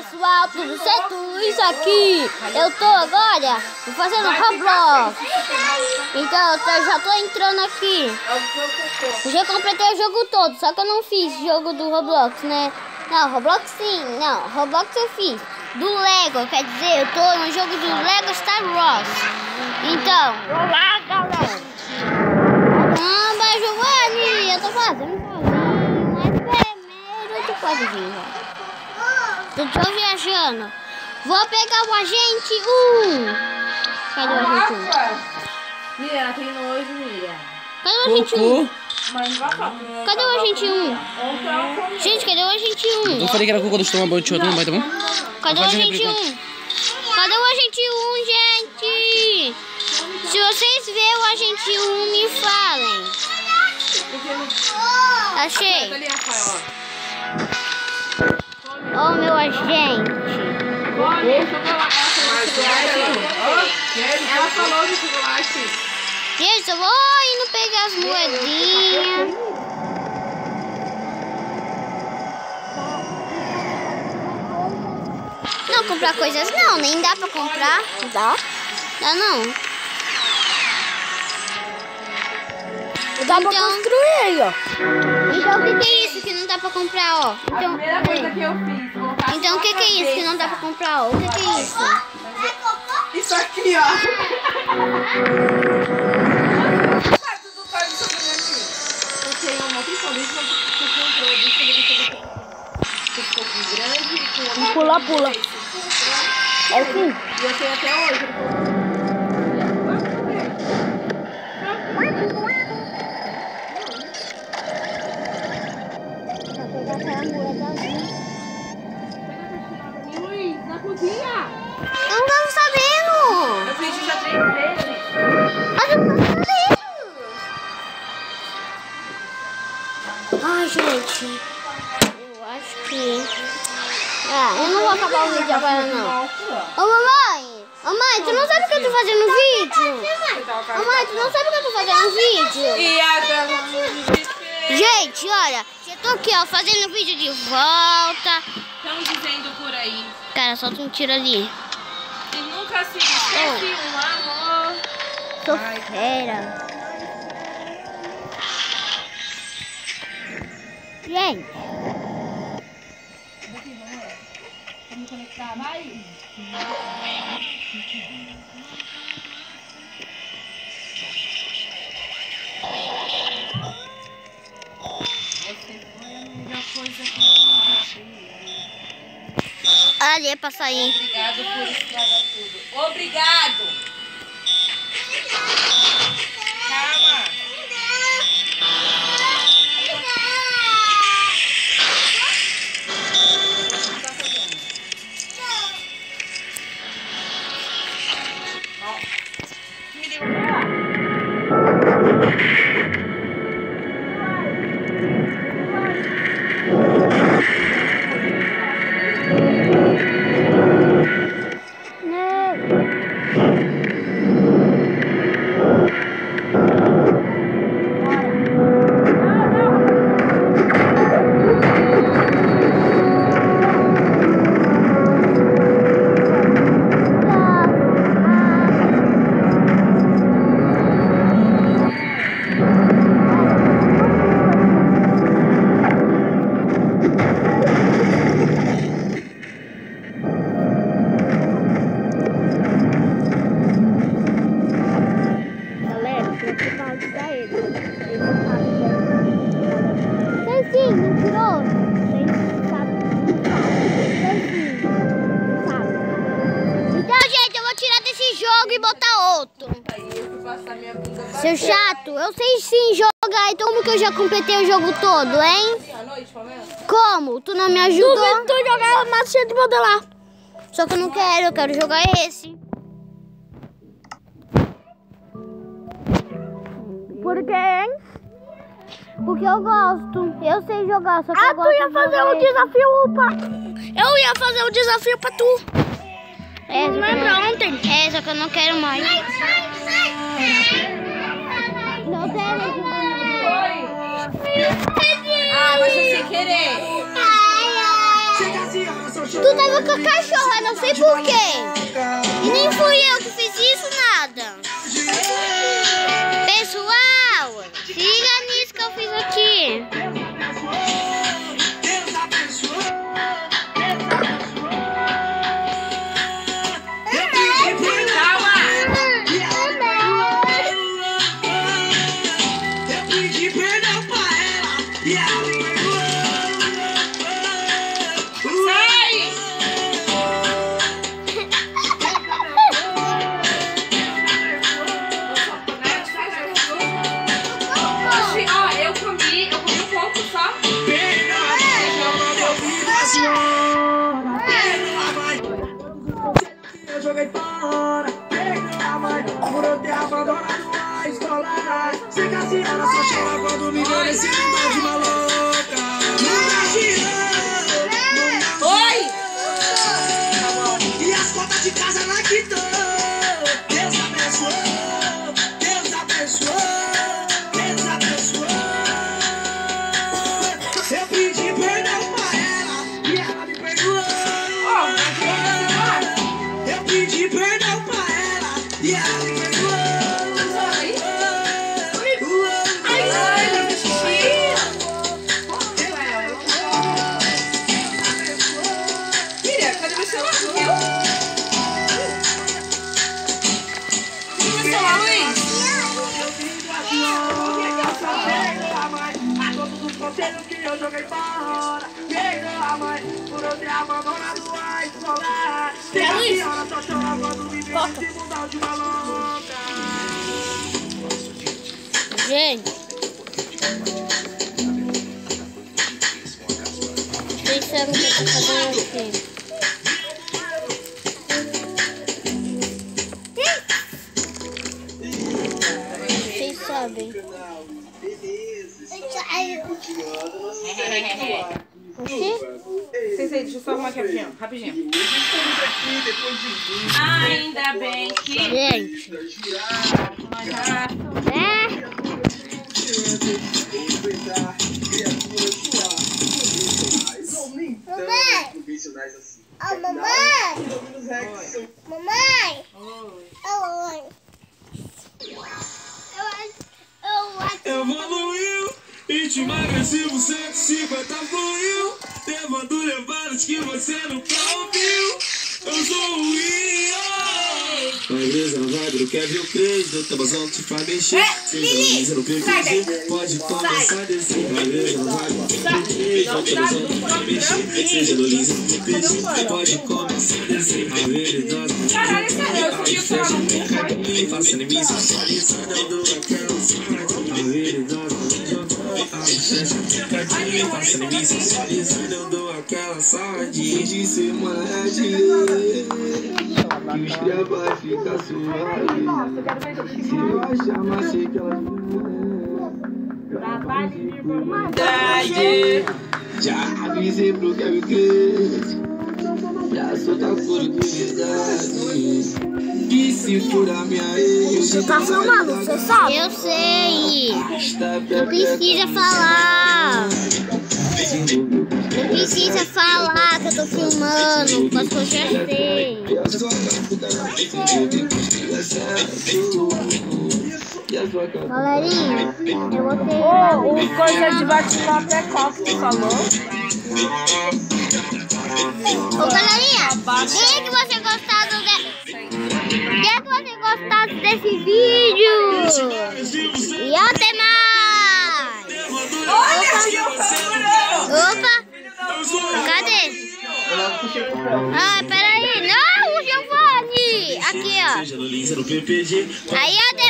pessoal, tudo certo? Isso aqui, eu tô agora fazendo Roblox. Então eu já tô entrando aqui. Eu já completei o jogo todo, só que eu não fiz jogo do Roblox, né? Não, Roblox sim, não, Roblox eu fiz. Do Lego, quer dizer, eu tô no jogo do Lego Star Wars. Então, olá galera. Ah, mas Giovanni, eu tô fazendo sozinho, mas primeiro tu pode vir. Eu tô viajando. Vou pegar o agente 1. Cadê o agente 1? Miriam, tem nojo, Miriam. Cadê o agente 1? Cadê o agente 1? Gente, cadê o agente 1? Eu falei que era cuca do tomar banho de tomar banho, tá bom? Cadê o agente 1? Cadê o agente 1, gente? Se vocês verem o agente 1, me falem. Achei. Oh, meu agente. Ela falou do chocolate. Gente, eu vou indo pegar as moedinhas. Não, comprar coisas não, nem dá pra comprar. Dá? Dá não. Dá então, pra construir aí, ó. Então o que, que é isso pra comprar, ó? Então, a primeira coisa que eu fiz. Então o que, que é isso que não dá pra comprar, ó? O que, que é isso? Isso aqui, ó. Pula, pula. É assim? E eu tenho até hoje. Gente. Eu acho que... Ah, eu não vou acabar o vídeo agora, não. Ô, mamãe. Mamãe, tu não sabe o que eu tô fazendo no vídeo? Mamãe, tu não sabe o que eu tô fazendo no vídeo? E a Gente, olha, eu tô aqui, ó, fazendo vídeo de volta. Estão dizendo por aí. Cara, solta um tiro ali. E nunca se esquece um amor. Sou fera. Gente. Vamos conectar mais? Ali é pra sair. Obrigado por estragar tudo. Obrigado! Seu chato, eu sei sim jogar, então como que eu já completei o jogo todo, hein? Como? Tu não me ajudou? Tu tentou jogar machete de modelar. Só que eu não quero, eu quero jogar esse. Por quê, hein? Porque eu gosto. Eu sei jogar, só que ah, eu gosto tu ia fazer o um desafio pra... Eu ia fazer o um desafio pra tu. É, não lembra ontem? É, só que eu não quero mais. Não quero. Ah, mas sem querer. Ai, ai. Chega Tu tava com a cachorra, não sei porquê. E nem fui eu que fiz isso, nada. Pessoal, se liga nisso que eu fiz aqui. A escola. Sei que a senhora só chora quando me vê nesse de uma eu joguei fora. Perdoa, mãe, por eu ter abandonado a escola. Que a senhora só chora quando me vê nesse mundão de uma louca. Gente. Vocês sabem o que eu tô fazendo aqui. Vocês sabem. Sensei, deixa eu só arrumar aqui rapidinho. Rapidinho. Ainda bem que. Gente. É. Ô, mamãe! Mamãe! Oi! Evoluiu, ritmo agressivo 150 fluiu. Levando levadas que você nunca ouviu. Eu sou o Rio A igreja não vai do Kevin o Do tabazão que te faz mexer. Seja lisa no PPG Pode começar a descer A igreja não vai do Cres Do tabazão que te faz mexer. Seja no lisa no PPG Pode começar a descer A veridosa Caralho, sério, eu. Faça inimigo, só isso não dou aquela sorte. A veridosa Não dou aquela sorte. De Que os cria vai ficar suave Se eu achar mais que elas Verdade Já avisei pro Kevin Cres Já solta cor de verdade que se furar minha ex Você tá filmando, você sabe? Eu sei. Não precisa falar. Não precisa falar que eu tô filmando. Mas eu já sei. Galerinha, eu vou ter. Ô, o coisa de bate-papo é tu falou? Ô, galerinha, quem que você gostado de... Quem que você gostado desse vídeo? E até mais! Opa! Cadê? Ah, peraí! Não, o Giovanni! Aqui, ó. PPG. Aí, adeus!